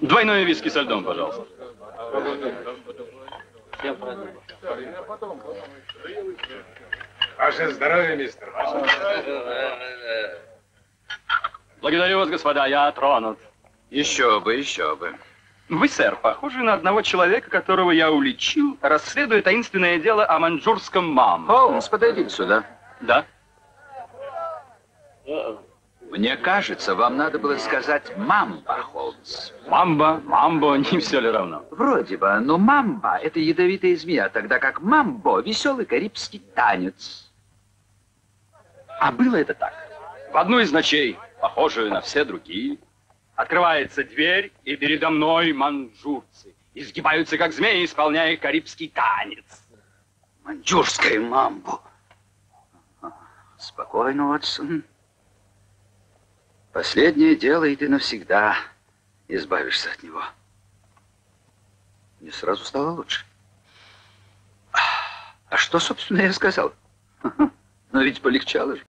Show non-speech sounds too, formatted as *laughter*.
Двойное виски со льдом, пожалуйста. Ваше здоровье, мистер. Благодарю вас, господа, я тронут. Еще бы, еще бы. Вы, сэр, похожи на одного человека, которого я уличил, расследуя таинственное дело о маньчжурском мам. Холмс, подойдите сюда. Да? Мне кажется, вам надо было сказать «мамба», Холмс. Мамба, мамбо, *laughs* не все ли равно? Вроде бы, но мамба — это ядовитая змея, тогда как мамбо — веселый карибский танец. А было это так. В одну из ночей, похожую на все другие, открывается дверь, и передо мной манжурцы изгибаются, как змеи, исполняя карибский танец. Маньчжурская мамбо. Спокойно, Уотсон. Последнее дело, и ты навсегда избавишься от него. Мне сразу стало лучше. А что, собственно, я сказал? *laughs* Но ведь полегчало же.